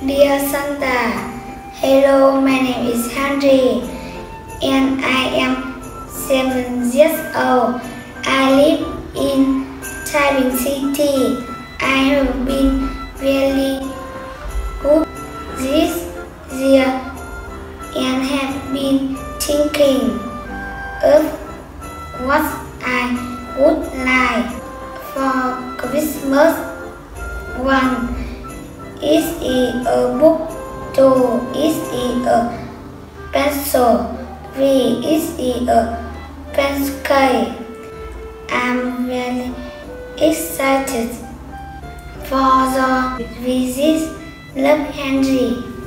Dear Santa, hello, my name is Henry and I am seven years old. I live in Thai Binh City. I have been really good this year and have been thinking of what I would like for Christmas. Is a book, two is it a pencil, three is it a pencil. I'm really excited for the visit. Love Henry.